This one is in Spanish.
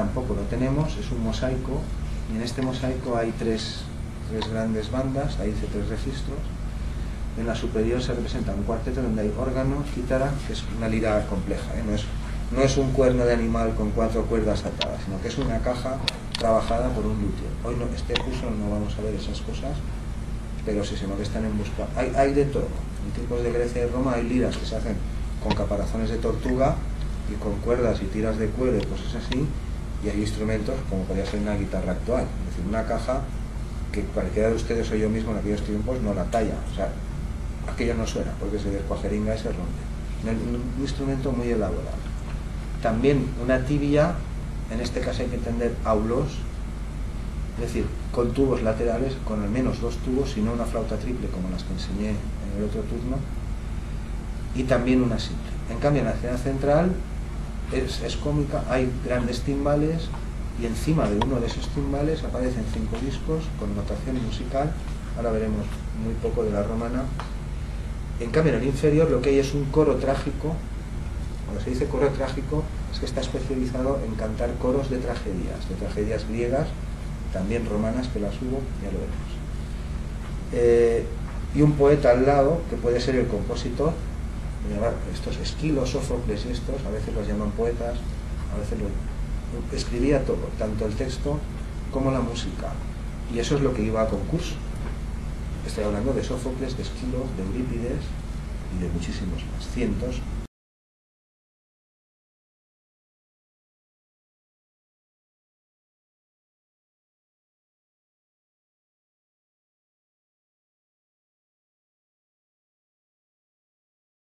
tampoco lo tenemos, es un mosaico, y en este mosaico hay tres, tres grandes bandas, ahí dice tres registros. En la superior se representa un cuarteto donde hay órgano, guitarra, que es una lira compleja, ¿eh? no, es, no es un cuerno de animal con cuatro cuerdas atadas, sino que es una caja trabajada por un luthier. Hoy no, este curso no vamos a ver esas cosas, pero si se molestan en buscar, hay, hay de todo. En tiempos de Grecia y Roma hay liras que se hacen con caparazones de tortuga y con cuerdas y tiras de cuero y cosas así, y hay instrumentos como podría ser una guitarra actual, es decir, una caja que cualquiera de ustedes o yo mismo en aquellos tiempos no la talla, o sea, aquello no suena porque se descuajeringa y se rompe. Un instrumento muy elaborado. También una tibia, en este caso hay que entender aulos, es decir, con tubos laterales, con al menos dos tubos, y no una flauta triple como las que enseñé en el otro turno, y también una simple. En cambio, en la escena central es, cómica, hay grandes timbales y encima de uno de esos timbales aparecen cinco discos con notación musical, ahora veremos muy poco de la romana. En cambio, en el inferior lo que hay es un coro trágico, cuando se dice coro trágico es que está especializado en cantar coros de tragedias, de tragedias griegas, también romanas que las hubo, ya lo veremos. Eh, y un poeta al lado, que puede ser el compositor, estos esquilos, Sófocles estos, a veces los llaman poetas, a veces lo, escribía todo, tanto el texto como la música. Y eso es lo que iba a concurso. Estoy hablando de Sófocles, de Esquilo, de Eurípides y de muchísimos más, cientos